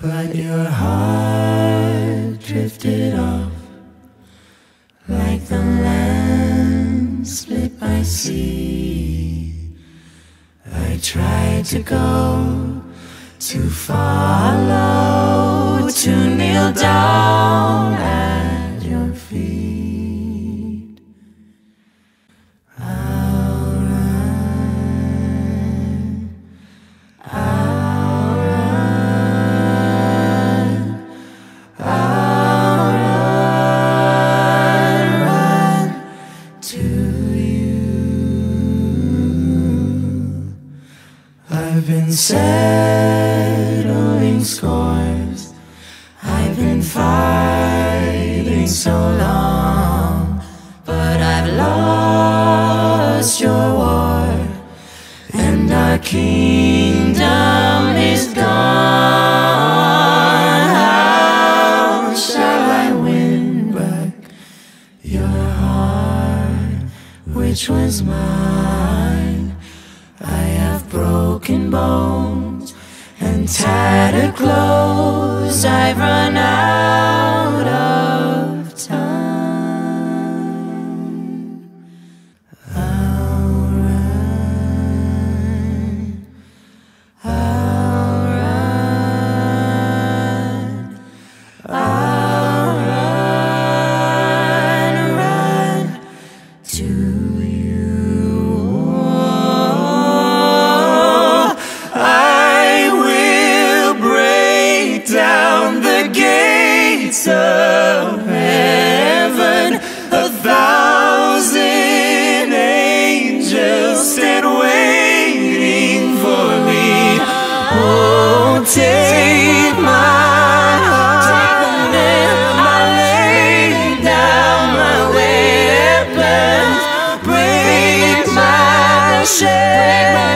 but your heart drifted off sea. I tried to go, to follow, to kneel down I've been settling scores. I've been fighting so long, but I've lost your war, and our kingdom is gone. How shall I win back your heart, which was mine? Broken bones and tattered clothes. I've run out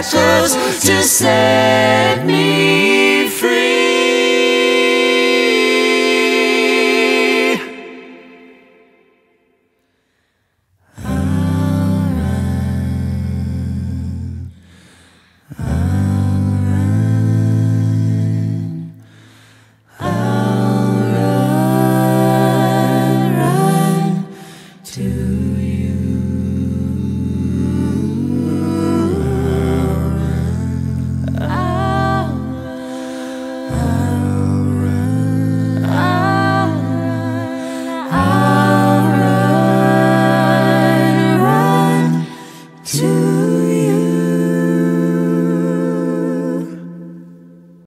Shackles to set me